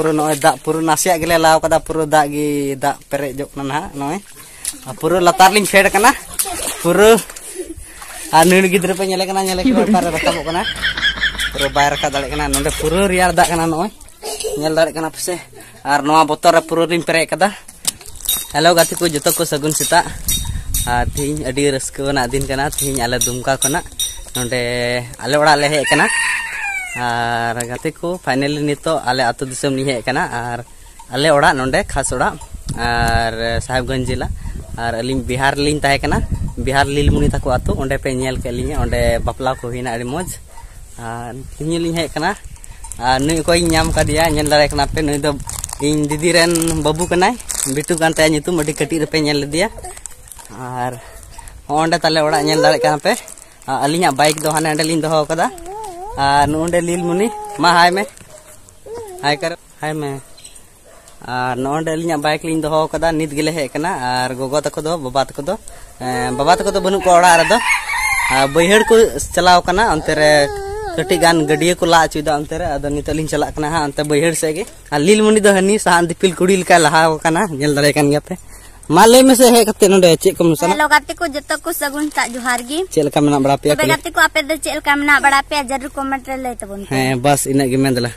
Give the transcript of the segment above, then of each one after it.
pura noy dak pura nasiak gile law kada pura dak gi dak perek jok na nah noy pura latar ling fed kana pura anu gidra pe nyele kana nyele kena tar rakabok kana pura bayar ka dale kana nonde pura riar dak kana noy nyel dale kana pese ar noa botol re pura ling perek kada halo gati ko joto ko sagun sita ᱛᱮᱦᱮᱧ ᱟᱹᱰᱤ ᱨᱟᱹᱥᱠᱟᱹ ᱟᱱᱟᱜ ᱫᱤᱱ ᱠᱟᱱᱟ ᱛᱮᱦᱮᱧ ᱟᱞᱮ ᱫᱩᱢᱠᱟ ᱠᱷᱚᱱᱟᱜ ᱱᱚᱰᱮ ᱟᱞᱮ ᱚᱲᱟᱜ ᱞᱮ ᱦᱮᱡ ᱠᱟᱱᱟ ᱟᱨ ᱜᱟᱛᱮ ᱠᱚ ᱯᱷᱟᱭᱱᱟᱞᱤ ᱱᱤᱛᱚᱜ ᱟᱞᱮ ᱟᱛᱳ ᱫᱤᱥᱚᱢ ᱞᱤᱧ ᱦᱮᱡ ᱟᱠᱟᱱᱟ ᱟᱨ ᱟᱞᱮ ᱚᱲᱟᱜ ᱱᱚᱰᱮ ᱠᱷᱟᱥ ᱚᱲᱟᱜ ᱟᱨ ᱥᱟᱦᱮᱵᱽᱜᱚᱸᱡᱽ ᱡᱮᱞᱟ ᱟᱨ ᱟᱹᱞᱤᱧ ᱵᱤᱦᱟᱨ ᱞᱤᱧ ᱛᱟᱦᱮᱸ ᱠᱟᱱᱟ ᱵᱤᱦᱟᱨ ᱞᱤᱞᱢᱩᱱᱤ ᱛᱟᱠᱚ ᱟᱛᱳ ᱚᱸᱰᱮ ᱯᱮ ᱧᱮᱞ ᱠᱮᱫ ᱞᱤᱧᱟ ᱚᱸᱰे ᱵᱟᱯᱞᱟ ᱠᱚ ᱦᱩᱭᱱᱟ ᱟᱹᱰᱤ ᱢᱚᱡᱽ ᱟᱨ ᱛᱤᱦᱤᱧ ᱞᱤᱧ ᱦᱮᱡ ᱟᱠᱟᱱᱟ ᱟᱨ ᱱᱩᱭ ᱚᱠᱚᱭᱤᱧ ᱧᱟᱢ ᱠᱟᱫᱮᱭᱟ ᱧᱮᱞ ᱫᱟᱲᱮ ᱠᱟᱱᱟ ᱯᱮ ᱱᱩᱭ ᱫᱚ ᱤᱧ ᱫᱤᱫᱤ ᱨᱮᱱ ᱵᱟᱹᱵᱩ ᱠᱟᱱᱟᱭ ᱵᱤᱴᱩ ᱠᱟᱱ ᱛᱟᱭᱟ ᱧᱩᱛᱩᱢ ᱟᱹᱰᱤ ᱠᱟᱹᱴᱤᱡ ᱨᱮᱯᱮ ᱧᱮᱞ ᱞᱮᱫᱮᱭᱟ ᱟᱨ ᱦᱚᱸ ᱚᱸᱰᱮ ᱛᱟᱞᱮ ᱚᱲᱟᱜ ᱧᱮᱞ ᱫᱟᱲᱮ ᱠᱟᱱᱟ ᱯᱮ ᱟᱹᱞᱤᱧᱟᱜ ᱵᱟᱭᱤᱠ ᱫᱚ ᱦᱟᱱᱮ ᱚᱸᱰᱮ ᱞᱤᱧ ᱫᱚᱦᱚ ᱟᱠᱟᱫᱟ आ, नोंडे लील मुनि। मा हाय में। हाय कर। हाय में। और नोंडे लिया बाइक लिन दोहो कदा नित गेले हे कना। और गोगो तको दो बाबा तको दो। बाबा तको तो दो बनु को ओड़ा रे दो। बैहड़ को चलाव कना अंते कटी गान गडिये को ला चुदा अंते अद नित लिन चला कना हाँ, अंते बैहड़ से गे लील मुनि दो हनी सान दिपिल कुड़ी लका लहा कना नेल दरे कन गया पे। ᱢᱟ ᱞᱟᱹᱭ ᱢᱮᱥᱮ ᱦᱮᱡ ᱠᱟᱛᱮ ᱱᱚᱰᱮ ᱪᱮᱫ ᱠᱚ ᱢᱮᱥᱟ ᱦᱮᱞᱳ ᱜᱟᱛᱮ ᱠᱚ ᱡᱚᱛᱚ ᱠᱚ ᱥᱟᱹᱜᱩᱱ ᱥᱮᱛᱟᱜ ᱡᱚᱦᱟᱨ ᱜᱮ ᱪᱮᱫ ᱞᱮᱠᱟ ᱢᱮᱱᱟᱜ ᱵᱟᱲᱟ ᱯᱮᱭᱟ ᱛᱚᱵᱮ ᱜᱟᱛᱮ ᱠᱚ ᱟᱯᱮ ᱫᱚ ᱪᱮᱫ ᱞᱮᱠᱟ ᱢᱮᱱᱟᱜ ᱵᱟᱲᱟ ᱯᱮᱭᱟ ᱡᱟᱨᱩᱨ ᱠᱚᱢᱮᱱᱴ ᱨᱮ ᱞᱟᱹᱭ ᱛᱟᱵᱚᱱ ᱯᱮ ᱦᱮᱸ ᱵᱟᱥ ᱤᱱᱟᱹᱜ ᱜᱮ ᱢᱮᱱ ᱫᱟᱞᱟ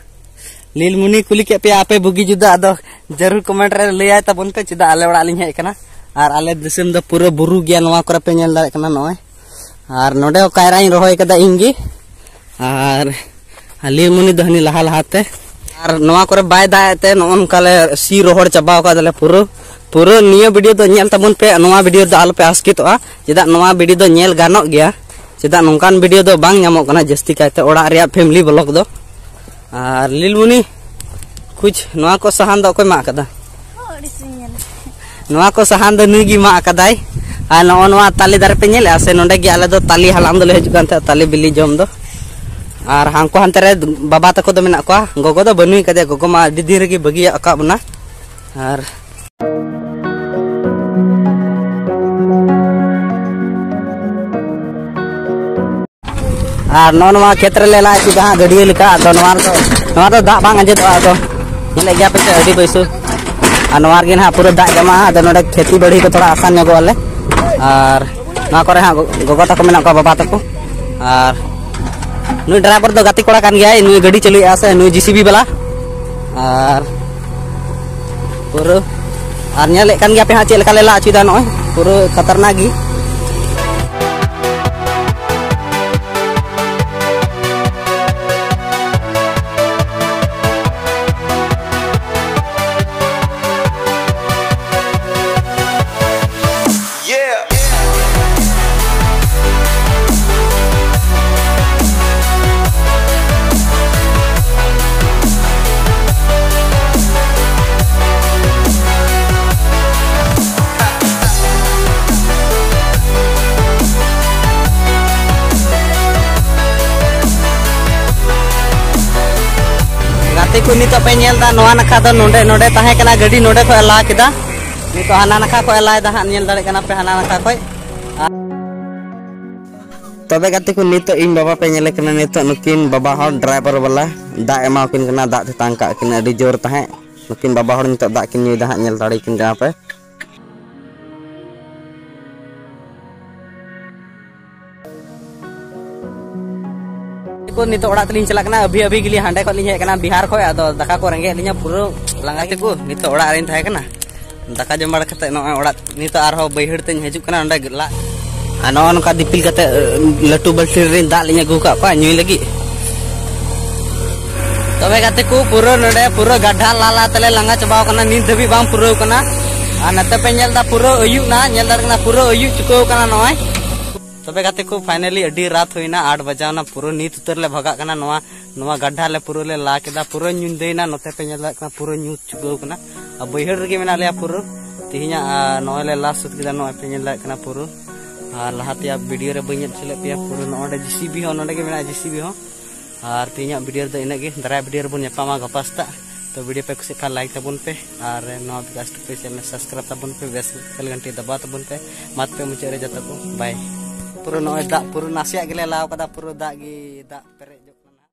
ᱞᱤᱞᱢᱩᱱᱤ ᱠᱩᱞᱤ ᱠᱮᱫ ᱯᱮᱭᱟ ᱟᱯᱮ ᱵᱩᱜᱤ ᱡᱩᱫᱟᱹ ᱟᱫᱚ ᱡᱟᱨᱩᱨ ᱠᱚᱢᱮᱱᱴ ᱨᱮ ᱞᱟᱹᱭᱟᱭ ᱛᱟᱵᱚᱱ ᱯᱮ ᱪᱮᱫᱟᱜ ᱟᱞᱮ ᱚᱲᱟᱜ ᱞᱤᱧ ᱦᱮᱡ ᱟᱠᱟᱱᱟ ᱟᱨ ᱟᱞᱮ ᱫᱤᱥᱚᱢ ᱫᱚ ᱯᱩᱨᱟᱹ ᱵᱩᱨᱩ ᱜᱮᱭᱟ ᱱᱚᱣᱟ ᱠᱚᱨᱮ ᱯᱮ ᱧᱮᱞ ᱫᱟᱲᱮᱭᱟᱜ ᱠᱟᱱᱟ ᱱᱚᱜᱼᱚᱭ ᱟᱨ ᱱᱚᱰᱮ ᱦᱚᱸ ᱠᱟᱭᱨᱟᱧ ᱨᱚᱦᱚᱭ ᱠᱟᱫᱟ ᱤᱧ ᱜᱮ ᱟᱨ ᱞᱤᱞᱢᱩᱱᱤ ᱫᱚ ᱦᱟᱹᱱᱤ ᱞᱟᱦᱟ ᱞᱟᱦᱟᱛᱮ ᱟᱨ ᱱᱚᱣᱟ ᱠᱚᱨᱮ ᱵᱟᱭ ᱫᱟᱜ ᱮᱫ ᱛᱮ ᱱᱚᱜᱼᱚ ᱱᱚᱝᱠᱟ ᱞᱮ ᱥᱤ ᱨᱚᱦᱚᱲ ᱪᱟᱵᱟᱣ ᱠᱟᱫᱟᱞᱮ ᱯᱩᱨᱟᱹ pura niya video do nyel tamun pe noa video do alpe askito gitu, a ah. jeda noa video do nyel ganok ya jeda nungkan video do bang nyamok kana jesti kaita ora area family vlog do a ah, lilbuni kuch noa ko sahan do koi maka da noa ko sahan do nugi maka dai a ah, noa noa tali dar pe nyel ase nonda gya ala do tali halam do leju kanta tali bili jom do a rahang ko hantere baba tako do mena gogo do bonui kada gogo ma didirgi bagi ya akak buna Ar, Puru, arnya lekan gak pihak cilek kalian lah cuitan oh, puru katernagi. tobe gati ku nito in baba penyele kena nito nukin baba driver bala da ema kin kena da tetangka kena di jor tahe nukin baba hor da kin nyi dahak nyel tari kin kenapa ᱠᱚ ᱱᱤᱛᱚᱜ ᱚᱲᱟᱜ ᱛᱮᱞᱤᱧ ᱪᱟᱞᱟᱜ ᱠᱟᱱᱟ ᱟᱵᱷᱤ ᱟᱵᱷᱤ ᱜᱮᱞᱤᱧ ᱦᱟᱸᱰᱮ ᱠᱷᱚᱱ ᱞᱤᱧ ᱦᱮᱡ ᱠᱟᱱᱟ ᱵᱤᱦᱟᱨ ᱠᱷᱚᱡ ᱟᱫᱚ ᱫᱟᱠᱟ ᱠᱚ ᱨᱮᱸᱜᱮᱡ ᱞᱤᱧᱟ ᱯᱩᱨᱟᱹ ᱞᱟᱸᱜᱟ ᱛᱮᱠᱚ ᱱᱤᱛᱚᱜ ᱚᱲᱟᱜ ᱨᱮᱧ ᱛᱟᱦᱮᱸ ᱠᱟᱱᱟ ᱫᱟᱠᱟ ᱡᱚᱢ ᱵᱟᱲᱟ ᱠᱟᱛᱮ ᱱᱚᱜᱼᱚᱭ ᱚᱲᱟᱜ ᱱᱤᱛᱚᱜ ᱟᱨᱦᱚᱸ ᱵᱟᱹᱭᱦᱟᱹᱲ ᱛᱮᱧ ᱦᱤᱡᱩᱜ ᱠᱟᱱᱟ ᱚᱸᱰᱮ ᱞᱟᱜ ᱟᱨ ᱱᱚᱜᱼᱚᱭ ᱱᱚᱝᱠᱟ ᱫᱤᱯᱤᱞ ᱠᱟᱛᱮ ᱞᱟᱹᱴᱩ ᱵᱟᱹᱞᱛᱤ ᱨᱮᱧ ᱫᱟᱜ ᱞᱤᱧ ᱟᱹᱜᱩ ᱠᱟᱜ ᱠᱚᱣᱟ ᱧᱩᱭ ᱞᱟᱹᱜᱤᱫ ᱛᱚᱵᱮ ᱜᱟᱛᱮ ᱠᱚ ᱯᱩᱨᱟᱹ ᱱᱚᱰᱮ ᱯᱩᱨᱟᱹ ᱜᱟᱰᱷᱟ ᱞᱟᱞᱟ ᱛᱮᱞᱮ ᱞᱟᱸᱜᱟ ᱪᱟᱵᱟᱣ ᱠᱟᱱᱟ ᱱᱤᱛ ᱫᱷᱟᱹᱵᱤᱡ ᱵᱟᱝ ᱯᱩᱨᱟᱹᱣ ᱠᱟᱱᱟ ᱟᱨ ᱱᱚᱛᱮ ᱯᱮ ᱧᱮᱞ ᱫᱟ ᱯᱩᱨᱟᱹ ᱟᱹᱭᱩᱵ ᱱᱟ ᱧᱮᱞ ᱫᱟᱲᱮᱭᱟᱜ ᱠᱟᱱᱟ ᱯᱩᱨᱟᱹ ᱟᱹᱭᱩᱵ ᱪᱩᱠᱟᱹᱣ ᱠᱟᱱᱟ ᱱᱚᱜᱼᱚᱭ तब गाते को फाइनली अड्डी रात होना आठ बजा पूरा नीत उतर ले भगना नवा गड्ढा ले पूरा ले ला के पूरा न्यून देना नते पे नेला कना पूरा न्यूत चुगो कना अब रे मेना पूरा तिहिना नवा ला सूद केदा नवा पे नेला पूरा। और लहाते भिडियो वीडियो रे चले पे पूरा ना जीसीबी ना मे के और तिहिना भिडियो रे इना के दरा वीडियो गपा बन तो भिडियो पे कुछ लाइक तबन पे और नवा पे चैनल सब्सक्राइब तबन पे बेल घंटी दबा तबन पे। मत पे मुचाद जब तक bye. puru no dak puru nasiak gile lau kata puru dak gi dak perik